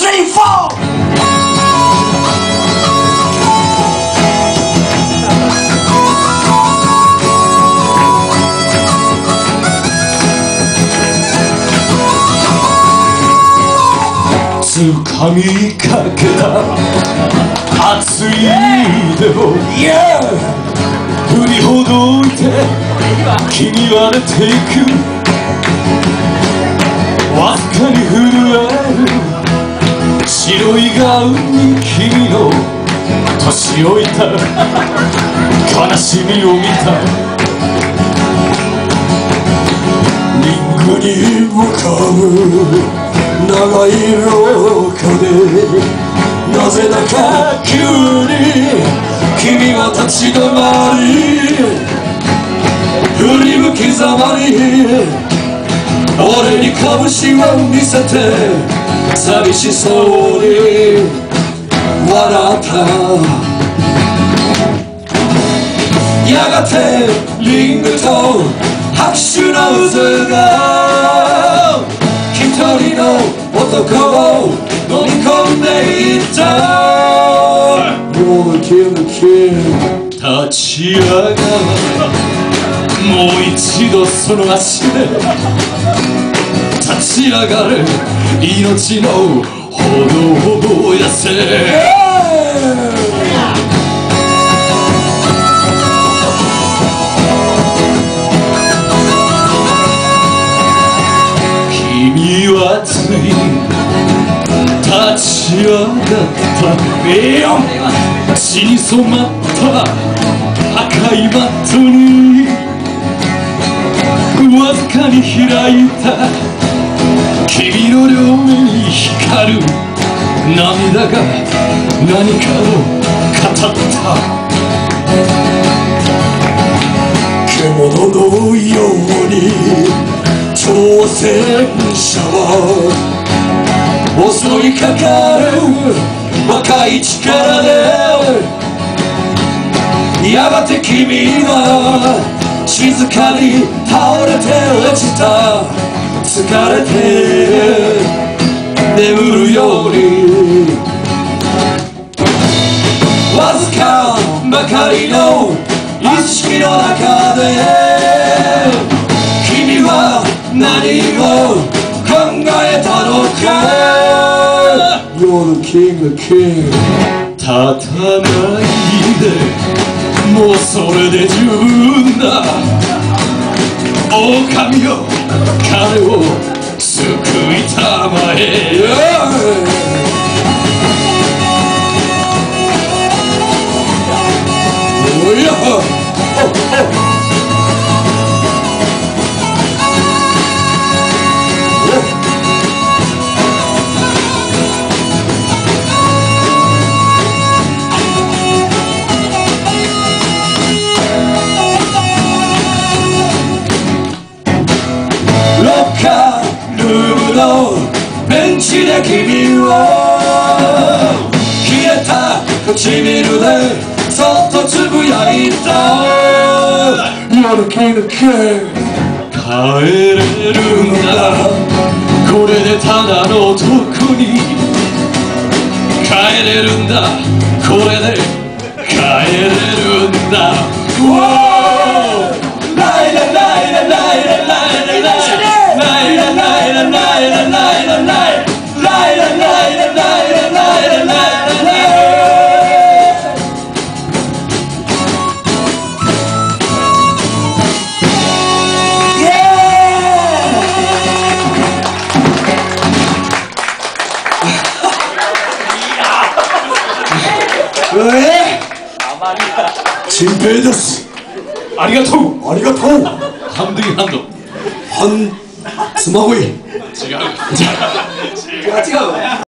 three, four. 掴みかけた熱い腕を、振りほどいて気に割ていくわずかに白いがう君の年老いた悲しみを見た。リングに浮かぶ長い廊下でなぜだか急に君は立ち止まり振り向きざまに俺に拳を見せて寂しそうに笑った。やがてリングと拍手の渦が一人の男を飲み込んでいった。もう息抜き立ち上がるもう一度その足で立ち上がる命のほどほどやせ、君はつい立ち上がった。血に染まった赤いバットに。わずかに開いた。君の両目に光る。涙が何かを語った。獣のように挑戦者は。襲いかかる若い力で。やがて君は静かに倒れて落ちた。疲れて眠るように。わずかばかりの意識の中で君は何を考えたのか。You're the king, the king 立たないでもうそれで十分だ。狼よ彼を救いたまえ。よおや。口で君を。冷えた唇でそっとつぶやいた。やる気抜け。帰れるんだ。これでただの男に。帰れるんだ。これで帰れるんだ、チンペイですありがとうありがとうハンドインハンド半妻恋違う違う